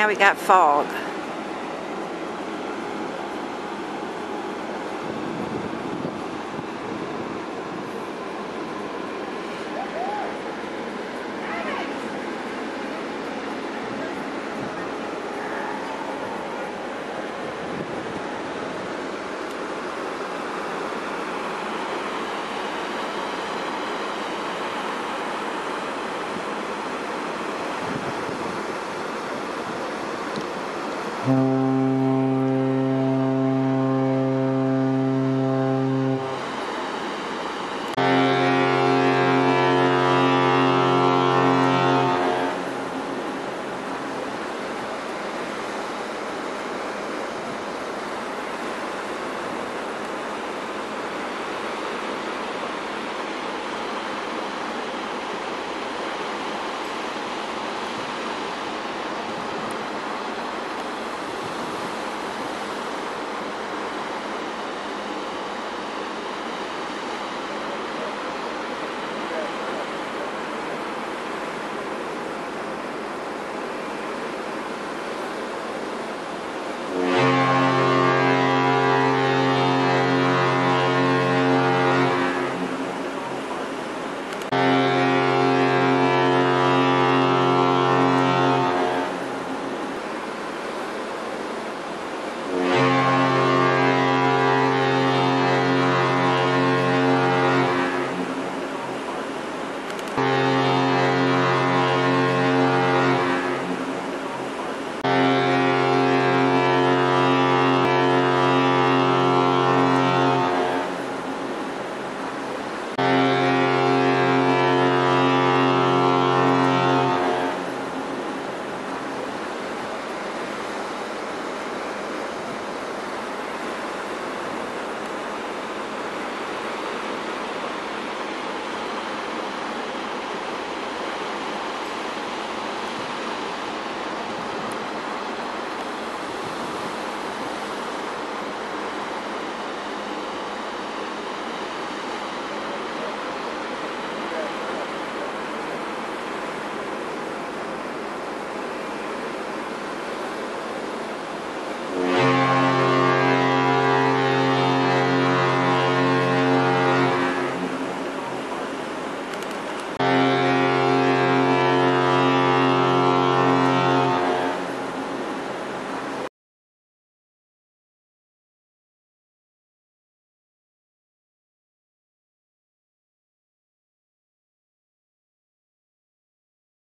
Now we got fog. Mm-hmm.